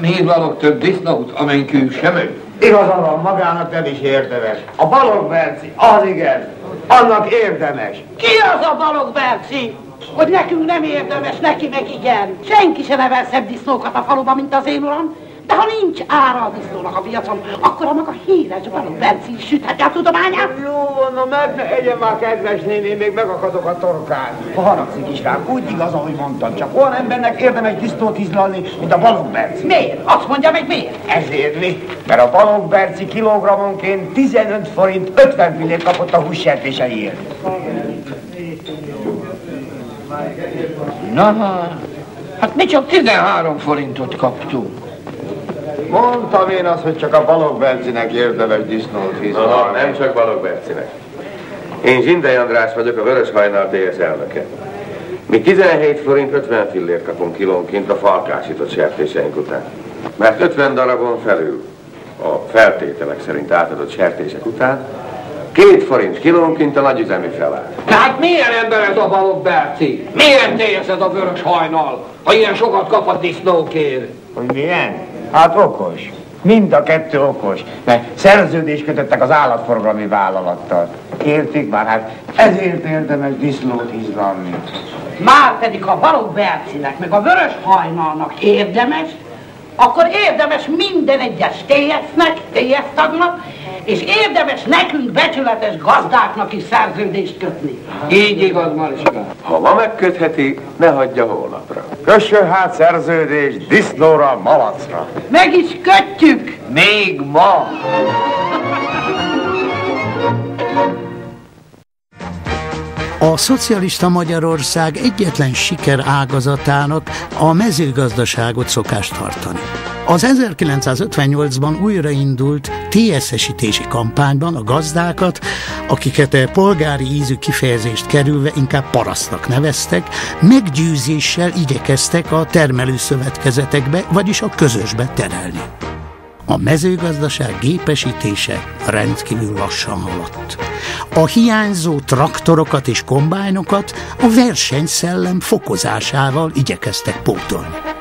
Nem hívlalok több disznót, amen kül sem. Igaza van, magának nem is érdemes. A Balog Berci, az igen, annak érdemes. Ki az a Balog Berci? Hogy nekünk nem érdemes, neki meg igen. Senki se nevel szebb disznókat a faluban, mint az én uram. De ha nincs ára a disznónak a piacon, akkor a maga híres Balog Berci is sütheti a tudományát. Jó van, na meg ne egyen már kedves néni, még megakadok a torkán. Ha haragszik is rám, úgy igaz, ahogy mondtam, csak olyan embernek érdemes disznót izlalni, mint a Balog Berci. Miért? Azt mondja meg miért? Ezért mi? Mert a Balog Berci kilogrammonként 15 forint 50 fillért kapott a hússertéseiért. Na, hát mi csak 13 forintot kaptunk. Mondtam én azt, hogy csak a Balog Bercinek érdemes disznót Aha, izlalni. nem csak Balog Bercinek. Én Zsindei András vagyok, a Vörös Hajnal TS elnöke. Mi 17 forint 50 fillért kapunk kilónként a falkásított sertéseink után. Mert 50 darabon felül a feltételek szerint átadott sertések után két forint kilónként a nagyüzemi feláll. Tehát milyen ember ez a Balog Berci? Milyen tész ez a vörös hajnal, ha ilyen sokat kap a disznókért? Hogy milyen? Hát okos. Mind a kettő okos, mert szerződést kötöttek az állatforgalmi vállalattal. Értik már? Hát ezért érdemes disznót izlalni. Már pedig a Balog Bercinek, meg a Vörös Hajnalnak érdemes, akkor érdemes minden egyes TS-nek, TS és érdemes nekünk becsületes gazdáknak is szerződést kötni. Így igaz, Mariska. Ha ma megkötheti, ne hagyja holnapra. Kössön hát szerződés disznóra, malacra. Meg is kötjük! Még ma! A szocialista Magyarország egyetlen siker ágazatának a mezőgazdaságot szokás tartani. Az 1958-ban újraindult TSZ-esítési kampányban a gazdákat, akiket a polgári ízű kifejezést kerülve inkább parasztnak neveztek, meggyőzéssel igyekeztek a termelőszövetkezetekbe, vagyis a közösbe terelni. A mezőgazdaság gépesítése rendkívül lassan haladt. A hiányzó traktorokat és kombájnokat a versenyszellem fokozásával igyekeztek pótolni.